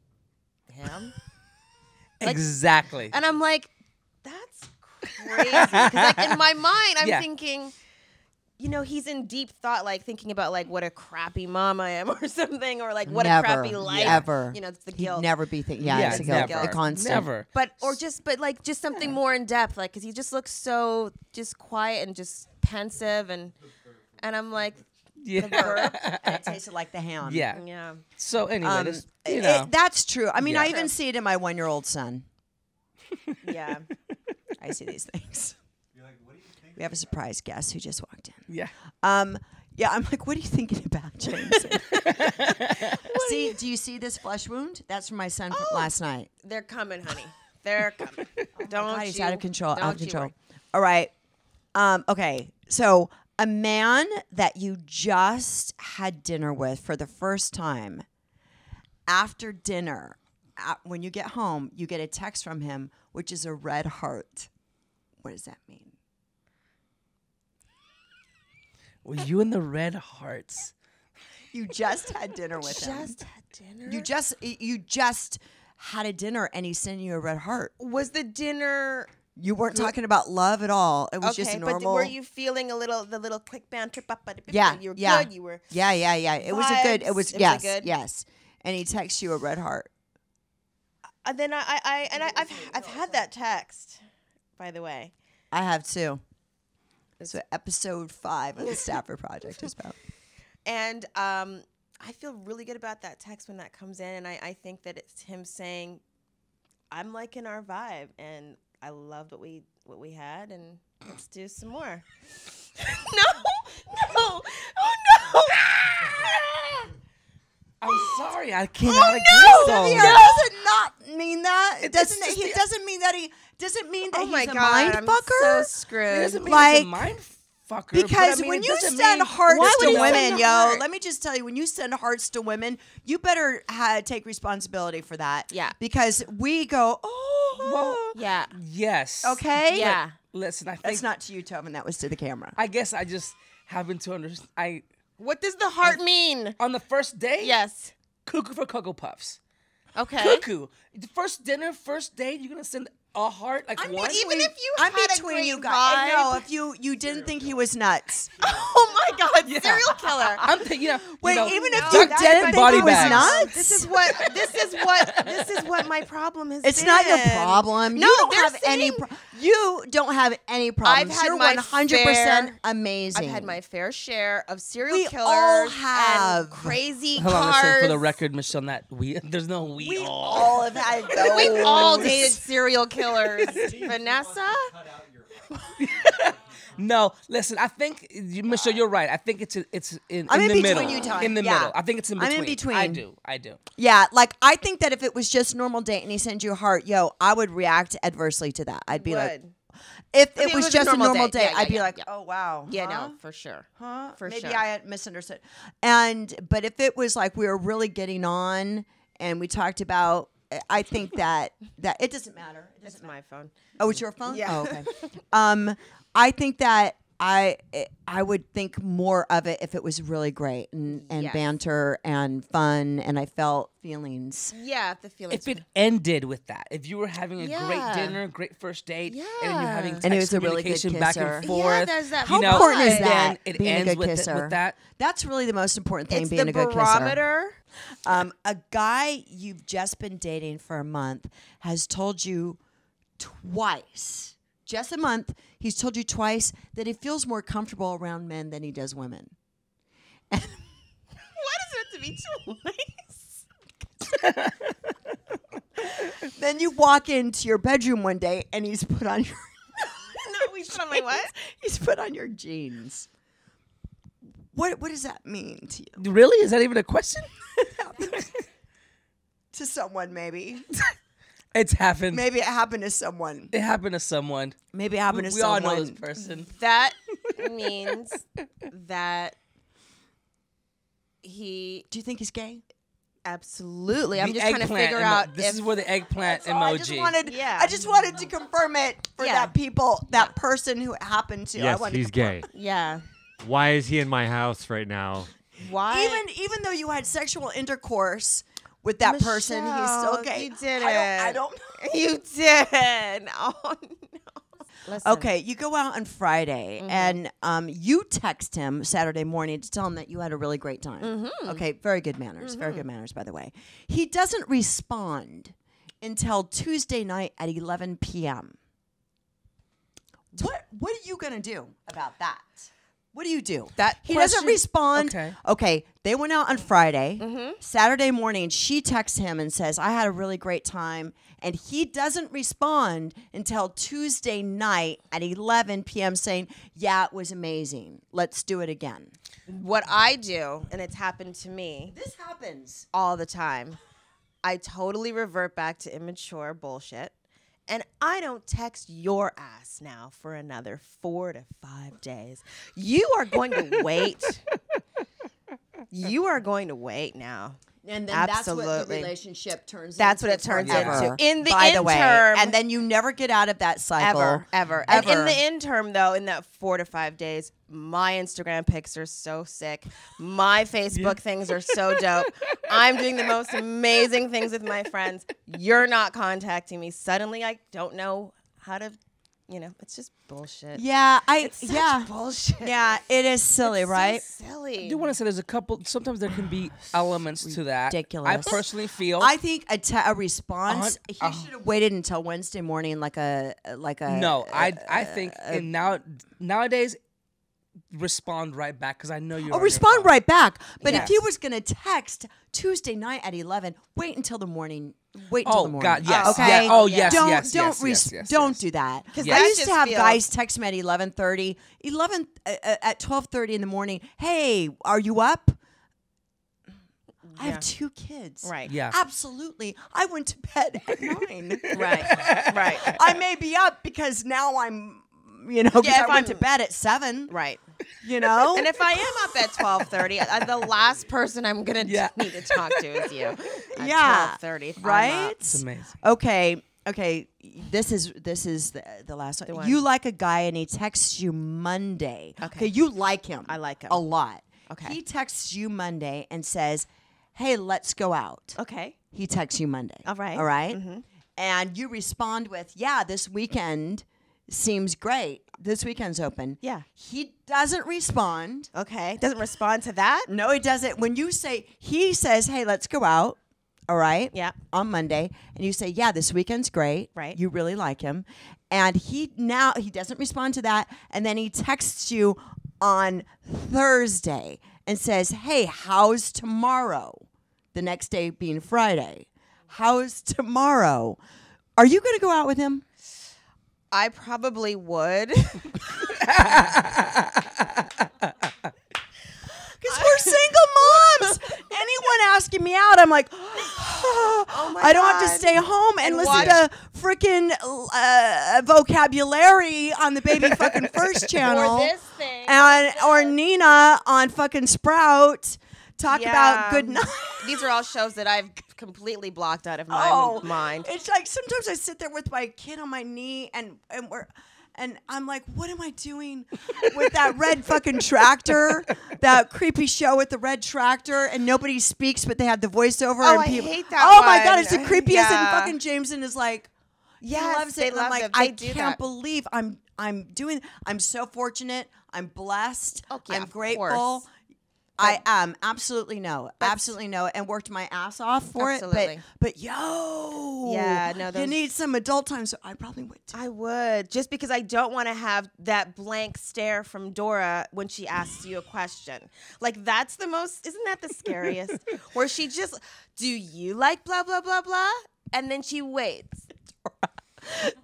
ham. Like- exactly. and I'm like, that's crazy. 'Cause, like in my mind, I'm Yeah. thinking, you know, he's in deep thought, like thinking about like what a crappy mom I am, or something, or like what never, a crappy life. Ever. You know, it's the He'd guilt. never be thinking. Yeah, yeah, it's a never, guilt. A constant. never. But or just but like just something more in depth, like because he just looks so just quiet and just pensive, and and I'm like, Yeah. And it tasted like the ham. yeah. yeah. So anyway, Um, this, you know, that's true. I mean, Yeah. I even see it in my one-year-old son. Yeah. I see these things. We have a surprise guest who just walked in. Yeah. Um, yeah, I'm like, what are you thinking about, James? see, do you see this flesh wound? That's from my son from last night. They're coming, honey. They're coming. Don't God, he's out of control. Out of control. All right. Um, okay. So a man that you just had dinner with for the first time, after dinner, uh, when you get home, you get a text from him, which is a red heart. What does that mean? Were you in the red hearts? You just had dinner with him. Just had dinner. You just you just had a dinner and he's sending you a red heart. was the dinner You weren't talking about love at all. It was okay? just but normal. were you feeling a little the little quick banter? ba- ba- da- bip- Yeah, you were yeah. good. You were Yeah, yeah, yeah. It was a good. It was It was yes, good- yes. And he texts you a red heart. And then I, I, I and I, I've I've had that text, by the way. I have too. That's what episode five of the Stafford Project is about. And um, I feel really good about that text when that comes in, and I, I think that it's him saying, "I'm liking our vibe, and I loved what we what we had, and let's do some more." no, no, oh no! I'm sorry, I cannot Oh, agree. no! so He doesn't not mean that. It It- doesn't. He the- doesn't mean that he doesn't mean that oh he's my a god, mind I'm fucker. so It screwed. doesn't mean Like- it's a mind fucker. but I Because mean, when you send mean- hearts to women, yo, heart? let me just tell you, when you send hearts to women, you better ha- take responsibility for that. Yeah. Because we go, oh, yeah, Yes. okay. yeah. Listen, I think That's not to you, Tobin. That was to the camera. I guess I just happen to understand. I What does the heart mean? on the first day? Yes. cuckoo for cocoa puffs. Okay. Cuckoo. The first dinner, first date, you're gonna send a heart like I'm one. even if you I'm had a between great you guys. I know if you you didn't think he was nuts. Oh my God, serial killer. I'm thinking, you know, Wait, you know, even if No, you didn't my think body he was nuts, This is what this is what this is what my problem has it's been. not your problem. No, you don't they're have any. saying- Pro- you don't have any problems. I've had You're my 100 fair- percent amazing. I've had my fair share of serial We killers all have. and crazy Hold on, cars. listen, for the record, Michelle, not we. There's no we, We all. all have had those. We've all dated serial killers. Vinessa? No, listen. I think you- Michelle, you're right. I think it's it's in, I'm in in the between middle. you, Tony. In the Yeah. middle. I think it's in between. I'm in between. I do. I do. Yeah, like I think that if it was just normal date and he sent you a heart, yo, I would react adversely to that. I'd be like, if I it mean, was just a normal date, Yeah, yeah, I'd be like, yeah. oh wow, Yeah, huh? no, for sure. huh? For Maybe sure. I had misunderstood. And but if it was like we were really getting on and we talked about, I think that that it doesn't matter. It It's doesn't my phone. Oh, it's your phone. Yeah. Oh, okay. um, I think that I I would think more of it if it was really great and, and Yes. banter and fun and I felt feelings. Yeah, the feelings. If it ended with that, if you were having a Yeah. great dinner, great first date, and you're having text And it was a really good communication back kisser. and Yeah, forth, there's that How know, important is and that? it being ends a good with, kisser. The, with that. That's really the most important thing. it's being a good kisser. barometer. Um, a guy you've just been dating for a month has told you twice, just a month, he's told you twice that he feels more comfortable around men than he does women. Why does it have to be twice? Then you walk into your bedroom one day and he's put on your no, we put on my what? he's put on your jeans. What what does that mean to you? Really? Is that even a question? To someone maybe. It's happened. Maybe it happened to someone. It happened to someone. Maybe it We, happened to we all someone. know this person. That means that he Do you think he's gay? absolutely. I'm just trying to figure emo- out This if is where the eggplant So emoji. I just wanted, Yeah. I just wanted to confirm it for Yeah. that people, that person who it happened to. Yes, wanted to he's confirm. gay. yeah. Why is he in my house right now? Why Even even though you had sexual intercourse with that person, he's still Michelle, gay. You did it. I don't. I don't You did. Oh no. Listen. Okay, you go out on Friday Mm-hmm. and um, you text him Saturday morning to tell him that you had a really great time. Mm-hmm. Okay, very good manners. Very good manners, by the way. He doesn't respond until Tuesday night at 11 p.m. What What are you gonna do about that? What do you do? That he doesn't respond. okay. Okay, they went out on Friday. Mm-hmm. Saturday morning, she texts him and says, "I had a really great time," and he doesn't respond until Tuesday night at 11 p.m. saying, "Yeah, it was amazing. Let's do it again." What I do, and it's happened to me This happens. all the time, I totally revert back to immature bullshit. And I don't text your ass now for another four to five days. You are going to wait. you are going to wait now. And then that's what the Absolutely. relationship turns. Into. That's what it turns forever, into. In the by the way, interim- and then you never get out of that cycle ever, ever. And in the interim, though, in that four to five days, my Instagram pics are so sick. My Facebook things are so dope. I'm doing the most amazing things with my friends. You're not contacting me. Suddenly, I don't know how to, you know, it's just bullshit. Yeah, I It's such yeah bullshit. yeah. It is silly, It's so right? silly. I do want to say there's a couple. Sometimes there can be elements to that. Ridiculous. I personally feel. I think a, a response. A he hun- should have waited until Wednesday morning, like a like a no, I I uh, think and now nowadays respond right back because I know you're. Oh, on your respond phone. right back. But if he was going to text Tuesday night at eleven, wait until the morning. Wait until Oh, the morning. God, yes. Okay. Yeah, oh, yes, Don't yes, don't yes, res- yes, yes, don't yes. do that. 'Cause I used to have feels- guys text me at eleven thirty, eleven uh, uh, at twelve thirty in the morning. Hey, are you up? I Yeah. have two kids. Right. Yeah. Absolutely. I went to bed at nine. Right. Right. I may be up because now I'm, you know, Yeah, I if went to I'm- bed at seven. Right. You know, And if I am up at twelve thirty, the last person I'm gonna Yeah. need to talk to is you. At Yeah. twelve thirty, right? It's amazing. Okay, okay. This is this is the, the last one. one. You like a guy and he texts you Monday. Okay. you like him. I like him. a lot. Okay. He texts you Monday and says, "Hey, let's go out." Okay. He texts you Monday. All right. All right? Mhm. And you respond with, "Yeah, this weekend seems great. This weekend's open." Yeah. He doesn't respond. Okay. Doesn't respond to that. No, he doesn't. When you say he says, "Hey, let's go out," all right? Yeah. On Monday, and you say, "Yeah, this weekend's great." Right. You really like him, and he now he doesn't respond to that, and then he texts you on Thursday and says, "Hey, how's tomorrow?" The next day being Friday. How's tomorrow? Are you going to go out with him? I probably would. Because we're single moms. Anyone asking me out, I'm like, Oh I don't have to stay home and, And listen watch- to freaking uh, vocabulary on the baby fucking first channel, Or this thing. and or Nina on fucking Sprout talk about good night. These are all shows that I've completely blocked out of my Oh, mind. It's like sometimes I sit there with my kid on my knee and and we're and I'm like, what am I doing with that red fucking tractor? That creepy show with the red tractor and nobody speaks but they have the voiceover Oh, and I people hate that Oh my god, it's the creepiest Yeah. and fucking Jameson is like Yes, he loves they it. and I'm like. I do can't that. believe I'm I'm doing I'm so fortunate. I'm blessed. Oh, yeah, I'm grateful. Course. I am absolutely no, absolutely no, and worked my ass off for it. Absolutely. But but yo, Yeah, no, you need some adult time. So I probably would. Too. I would just because I don't want to have that blank stare from Dora when she asks you a question. Like that's the most isn't that the scariest? Where she just do you like blah blah blah blah and then she waits.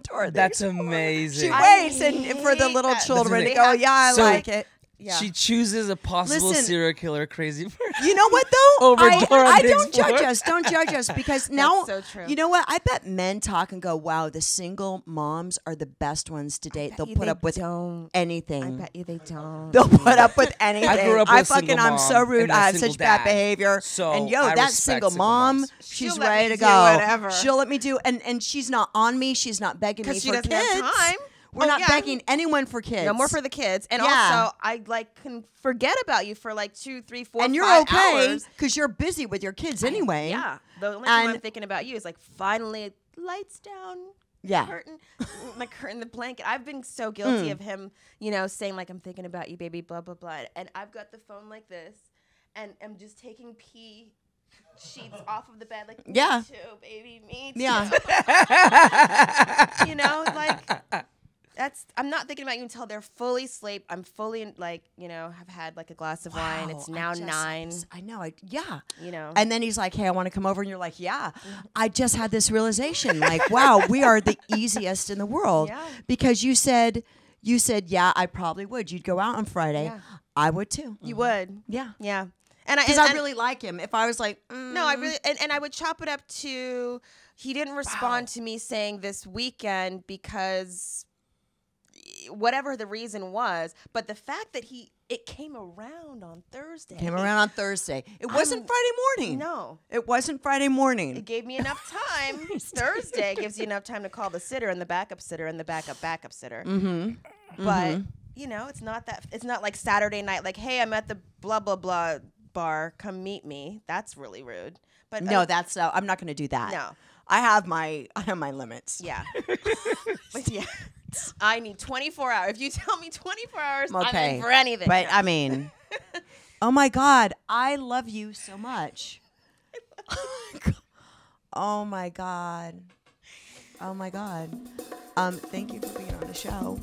Dora, That's amazing. She waits and for the little that. children to go, have- yeah, I So- like it. Yeah. She chooses a possible Listen. serial killer crazy person. You know what though? Over I, Dora I Diggs don't judge Ford. us. Don't judge us because now so true. you know what? I bet men talk and go, "Wow, the single moms are the best ones to date. They'll put they up with don't. anything. I bet you they don't. They'll put up with anything. I grew up with a fucking, single I'm so rude. I a I have single such bad behavior. So and yo, I that respect single single mom, moms. she's She'll let ready me to do go. whatever. She'll let me do, and and she's not on me. She's not begging me 'Cause she for doesn't kids. have time. We're Oh, not yeah. begging anyone for kids. No more for the kids, and Yeah. also I like can forget about you for like two, three, four, and you're okay because you're busy with your kids anyway. Yeah, the only time I'm thinking about you is like finally lights down. Yeah. curtain, my curtain, the blanket. I've been so guilty Mm. of him, you know, saying like I'm thinking about you, baby, blah blah blah, and I've got the phone like this, and I'm just taking pee sheets off of the bed, like me Yeah. too, baby, me too. Yeah. you know, like that's I'm not thinking about you until they're fully asleep. I'm fully in, like you know have had like a glass of wine. It's Wow, I now just- nine. I know. I, yeah. You know. And then he's like, "Hey, I want to come over," and you're like, "Yeah." I just had this realization, like, wow, we are the easiest in the world Yeah. because you said, you said, yeah, I probably would. You'd go out on Friday. Yeah. I would too. you would. Yeah. Yeah. And I and- I and- really like him. If I was like, mm, No, I really and, and I would chop it up to he didn't respond to me saying this weekend because whatever the reason was, but the fact that he it came around on Thursday. came around on Thursday. It wasn't Friday morning. No. It wasn't Friday morning. It gave me enough time. Thursday gives you enough time to call the sitter and the backup sitter and the backup backup sitter. Mm-hmm. But you know, it's not that. It's not like Saturday night. Like, hey, I'm at the blah blah blah bar. Come meet me. That's really rude. But no, uh, that's uh, I'm not going to do that. No. I have my I have my limits. Yeah. but yeah. I need 24 hours. If you tell me 24 hours, I'm Okay. in for anything. But I mean, oh my God, I love you so much. oh my God. Oh my God. Um, thank you for being on the show.